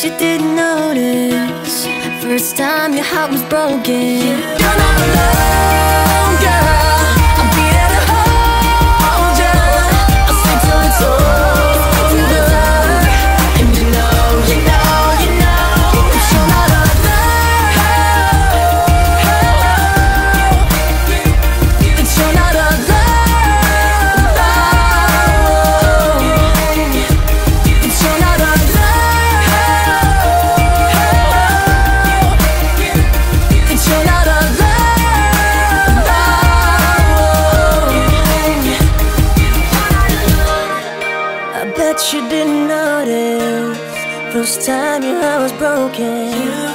you didn't notice. First time your heart was broken you didn't notice. First time your heart was broken